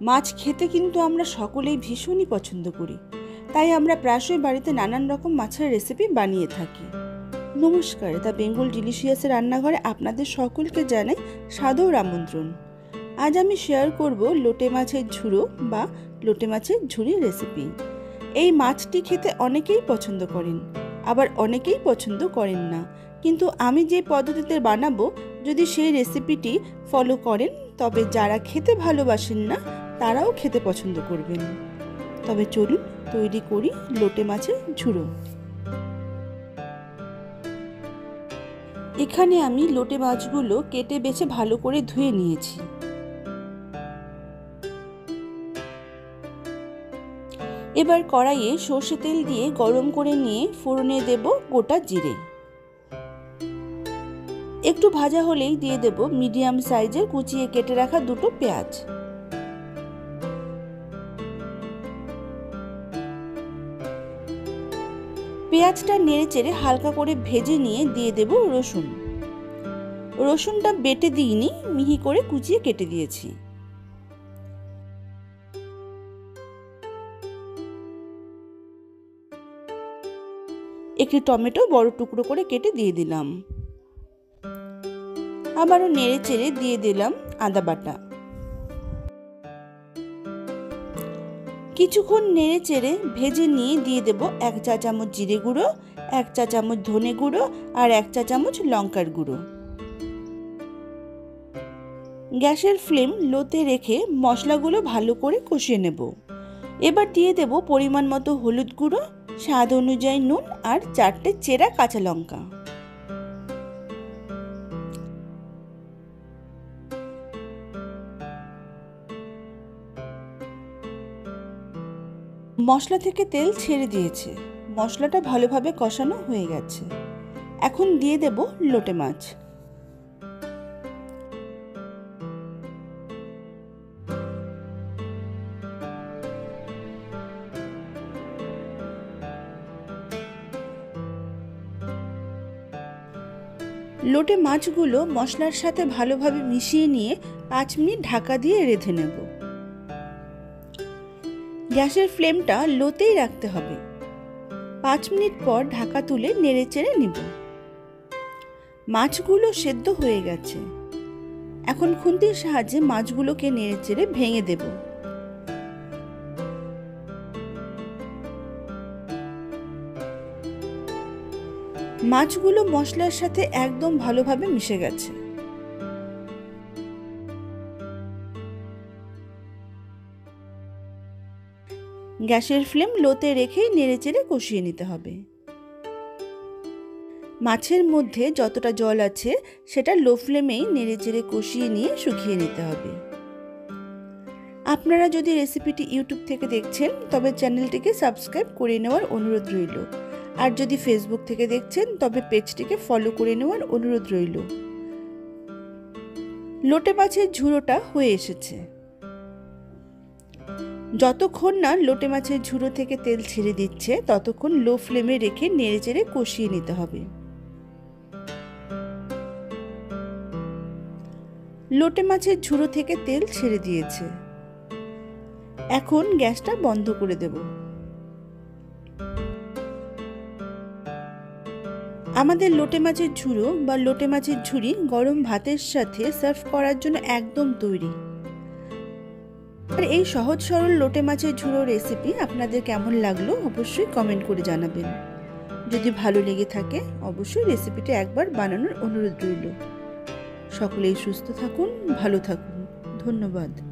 মাছ খেতে কিন্তু আমরা সকলেই ভীষণই পছন্দ করি। তাই আমরা প্রায়শই বাড়িতে নানান রকম মাছের রেসিপি বানিয়ে থাকি। নমস্কার, দ্য বেঙ্গল ডিলিশিয়াসের রান্নাঘরে আপনাদের সকলকে জানাই সাদর আমন্ত্রণ। আজ আমি শেয়ার করব লোটে মাছের ঝুড়ো বা লোটে মাছের ঝুড়ি রেসিপি এই মাছটি খেতে অনেকেই পছন্দ করেন, আবার অনেকেই পছন্দ করেন না। কিন্তু আমি যে পদ্ধতিতে বানাবো, যদি সেই রেসিপিটি ফলো করেন, তবে যারা খেতে ভালোবাসেন না তারাও খেতে পছন্দ করবেন। তবে চলুন, তৈরি করি লোটে মাছের ঝুড়ো। এখানে আমি লোটে মাছগুলো কেটে বেছে ভালো করে ধুয়ে নিয়েছি। এবার কড়াইয়ে সর্ষে তেল দিয়ে গরম করে নিয়ে ফোড়নে দেব গোটা জিরে। একটু ভাজা হলেই দিয়ে দেব মিডিয়াম সাইজের কুচিয়ে কেটে রাখা দুটো পেঁয়াজ। পেঁয়াজটা নেড়ে চেড়ে হালকা করে ভেজে নিয়ে দিয়ে দেব রসুন। রসুনটা বেটে দিইনি, মিহি করে কুচিয়ে কেটে দিয়েছি। একটি টমেটো বড় টুকরো করে কেটে দিয়ে দিলাম। আবারও নেড়ে চেড়ে দিয়ে দিলাম আদা বাটা। কিছুক্ষণ নেড়ে চেড়ে ভেজে নিয়ে দিয়ে দেব এক চা চামচ জিরে গুঁড়ো, এক চা চামচ ধনে গুঁড়ো আর এক চা চামচ লঙ্কার গুঁড়ো। গ্যাসের ফ্লেম লোতে রেখে মশলাগুলো ভালো করে কষিয়ে নেব। এবার দিয়ে দেব পরিমাণ মতো হলুদ গুঁড়ো, স্বাদ অনুযায়ী নুন আর চারটে চেরা কাঁচা লঙ্কা। মশলা থেকে তেল ছেড়ে দিয়েছে। মশলাটা ভালোভাবে কষানো হয়ে গেছে। এখন দিয়ে দেব লোটে মাছ। লোটে মাছগুলো মশলার সাথে ভালোভাবে মিশিয়ে নিয়ে পাঁচ মিনিট ঢাকা দিয়ে রেঁধে নেব। গ্যাসের ফ্লেমটা লোতেই রাখতে হবে। পাঁচ মিনিট পর ঢাকা তুলে নেড়ে চেড়ে নিব। মাছগুলো সেদ্ধ হয়ে গেছে। এখন খুন্তির সাহায্যে মাছগুলোকে নেড়ে চেড়ে ভেঙে দেব। মাছগুলো মশলার সাথে একদম ভালোভাবে মিশে গেছে। গ্যাসের ফ্লেম লোতে রেখেই নেড়ে নেড়েচেড়ে কষিয়ে নিতে হবে। মাছের মধ্যে যতটা জল আছে, সেটা লো ফ্লেমেই নেড়ে নেড়েচেড়ে কষিয়ে নিয়ে শুকিয়ে নিতে হবে। আপনারা যদি রেসিপিটি ইউটিউব থেকে দেখছেন, তবে চ্যানেলটিকে সাবস্ক্রাইব করে নেওয়ার অনুরোধ রইল। আর যদি ফেসবুক থেকে দেখছেন, তবে পেজটিকে ফলো করে নেওয়ার অনুরোধ রইল। লোটে মাছের ঝুড়োটা হয়ে এসেছে। যতক্ষণ না লোটে মাছের ঝুড়ো থেকে তেল ছেড়ে দিচ্ছে, ততক্ষণ লো ফ্লেমে রেখে নেড়ে চেড়ে কষিয়ে নিতে হবে। লোটে মাছের ঝুড়ো থেকে তেল ছেড়ে দিয়েছে। এখন গ্যাসটা বন্ধ করে দেব। আমাদের লোটে মাছের ঝুড়ো বা লোটে মাছের ঝুড়ি গরম ভাতের সাথে সার্ভ করার জন্য একদম তৈরি। আর এই সহজ সরল লোটে মাছের ঝুড়ো রেসিপি আপনাদের কেমন লাগল অবশ্যই কমেন্ট করে জানাবেন। যদি ভালো লেগে থাকে, অবশ্যই রেসিপিটা একবার বানানোর অনুরোধ রইল। সকলেই সুস্থ থাকুন, ভালো থাকুন। ধন্যবাদ।